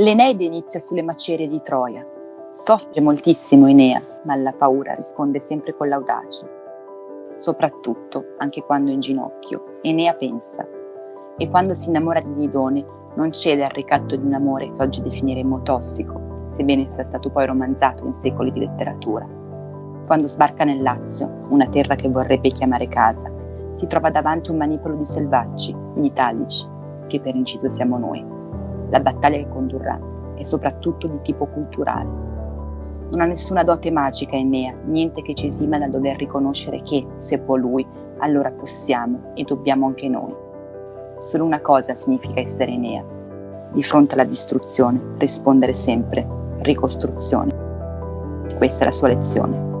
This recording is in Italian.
L'Eneide inizia sulle macerie di Troia. Soffre moltissimo Enea, ma alla paura risponde sempre con l'audacia. Soprattutto, anche quando è in ginocchio, Enea pensa. E quando si innamora di Didone, non cede al ricatto di un amore che oggi definiremmo tossico, sebbene sia stato poi romanzato in secoli di letteratura. Quando sbarca nel Lazio, una terra che vorrebbe chiamare casa, si trova davanti un manipolo di selvaggi, gli italici, che per inciso siamo noi la battaglia che condurrà è soprattutto di tipo culturale. Non ha nessuna dote magica Enea, niente che ci esima dal dover riconoscere che, se può lui, allora possiamo e dobbiamo anche noi. Solo una cosa significa essere Enea. Di fronte alla distruzione, rispondere sempre ricostruzione. Questa è la sua lezione.